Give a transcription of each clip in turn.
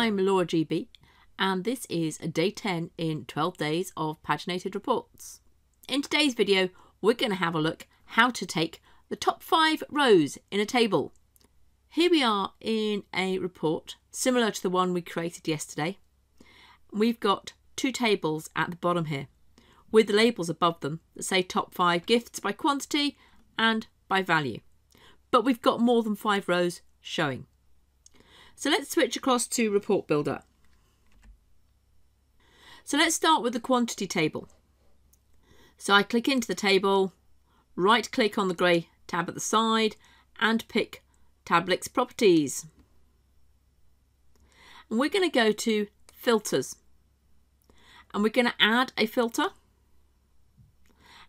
I'm Laura GB, and this is day 10 in 12 days of paginated reports. In today's video, we're going to have a look how to take the top five rows in a table. Here we are in a report similar to the one we created yesterday. We've got two tables at the bottom here with the labels above them that say top five gifts by quantity and by value. But we've got more than five rows showing. So let's switch across to Report Builder. So let's start with the quantity table. So I click into the table, right click on the grey tab at the side and pick Tablix Properties. And we're going to go to Filters. And we're going to add a filter.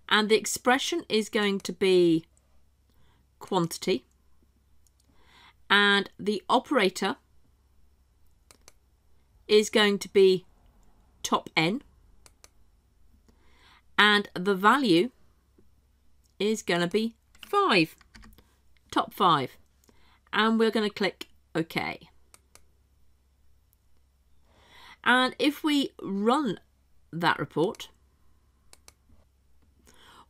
And the expression is going to be quantity. And the operator is going to be top n. And the value is going to be 5, top 5. And we're going to click OK. And if we run that report,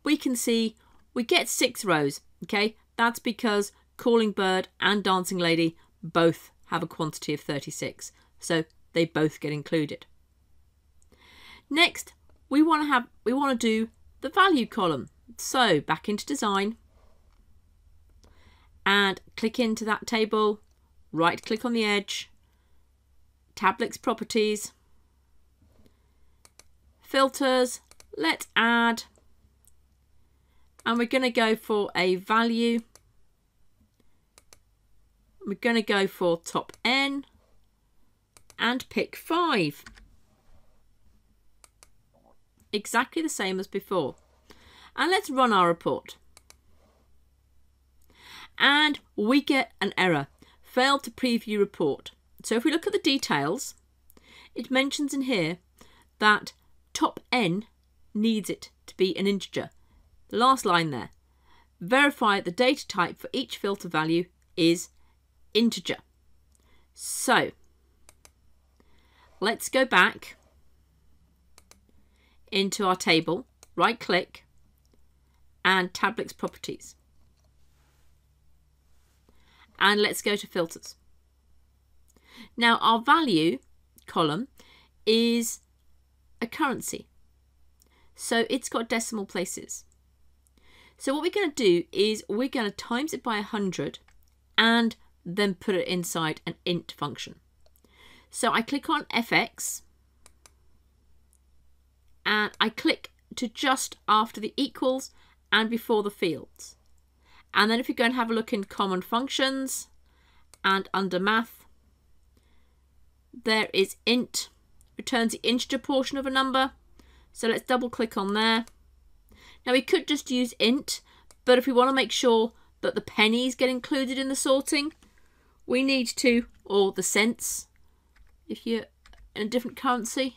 we can see we get six rows. Okay, that's because Calling Bird and Dancing Lady both have a quantity of 36. So they both get included. Next, we want to have we want to do the value column. So back into design and click into that table, right click on the edge, Tablix properties, filters, let's add, and we're going to go for a value. We're going to go for top N and pick 5 exactly the same as before. And let's run our report. And we get an error, failed to preview report. So if we look at the details, it mentions in here that top n needs it to be an integer. The last line there. Verify the data type for each filter value is integer. So let's go back into our table, right click and Tablix properties. And let's go to filters. Now our value column is a currency. So it's got decimal places. So what we're going to do is we're going to times it by 100 and then put it inside an int function. So I click on FX and I click to just after the equals and before the fields. And then if you go and have a look in common functions and under math, there is int, returns the integer portion of a number. So let's double click on there. Now we could just use int, but if we want to make sure that the pennies get included in the sorting, we need to, or the cents, if you're in a different currency,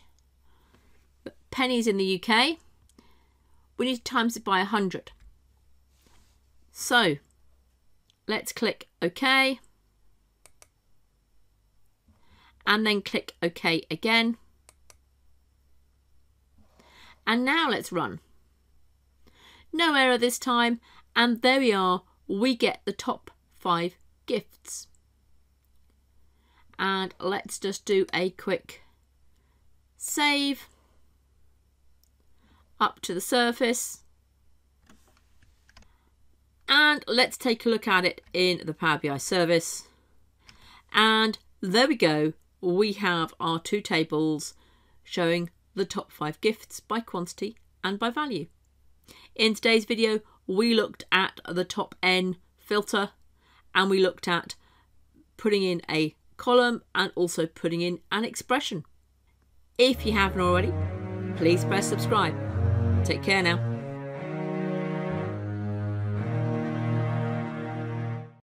But pennies in the UK, we need to times it by 100. So let's click OK and then click OK again. And now let's run. No error this time and there we are, we get the top five gifts. And let's just do a quick save up to the service. And let's take a look at it in the Power BI service. And there we go. We have our two tables showing the top five gifts by quantity and by value. In today's video, we looked at the top N filter and we looked at putting in a column and also putting in an expression. If you haven't already, please press subscribe. Take care now.